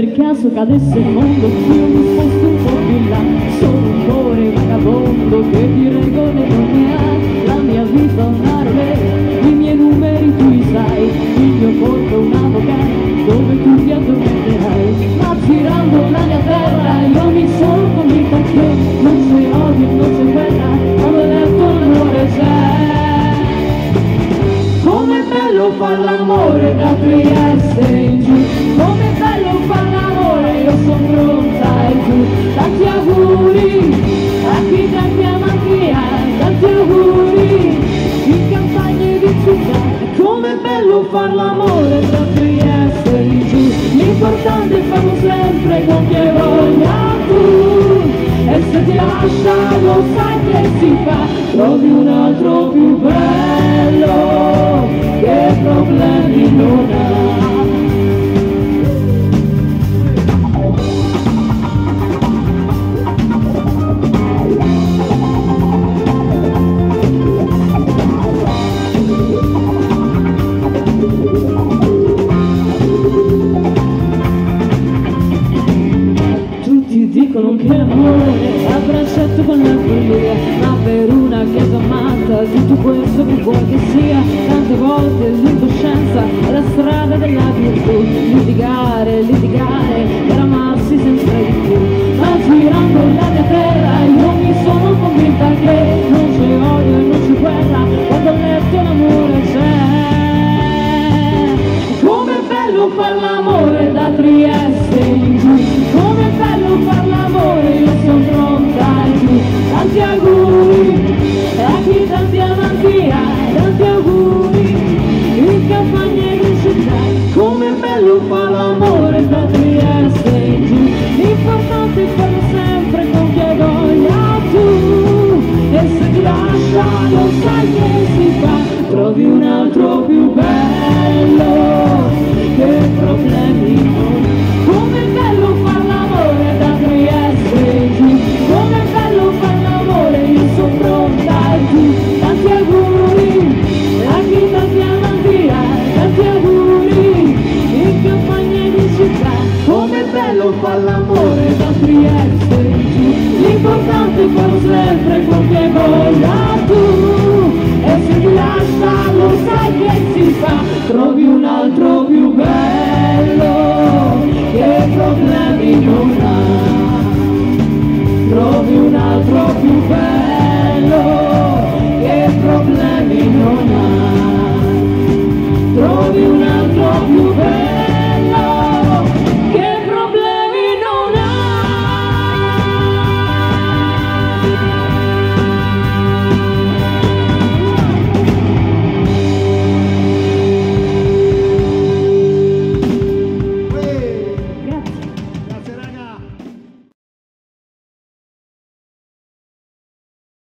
per caso cadesse il mondo io mi sposto un po' più là. Sono un cuore vagabondo che ti regole come ha. La mia vita una rovere i miei numeri tu li sai. Il mio corpo è un avvocato dove tu ti addormenterai. Ma girando la mia terra io mi sono convinta che non c'è odio non c'è guerra. Quando letto l'amore c'è. Com'è bello far l'amore da Trieste da Trieste in giù L'importante è farlo sempre con chi hai voglia tu E se ti lascia lo sai che si fa. Trovi un altro più bello che problemi non ha dicono che l'amore è a braccetto con la follia Ma per una chiesa matta tutto questo che vuoi che sia Tante volte l'incoscienza è la strada della virtù Litigare, litigare E se ti lascia lo sai che si fa. Trovi un altro più bello che problemi non Com'è bello far l'amore da Trieste giù. Com'è bello far l'amore, io sono pronta tu Tanti auguri a chi tanti amanti Tanti auguri. In campagna in città. Com'è bello far l'amore giù L'importante è sempre con che voglia tu. E se ti lascia lo sai che si fa. Trovi un altro più bello che problemi non ha. Trovi un altro più bello che problemi non ha. Trovi un altro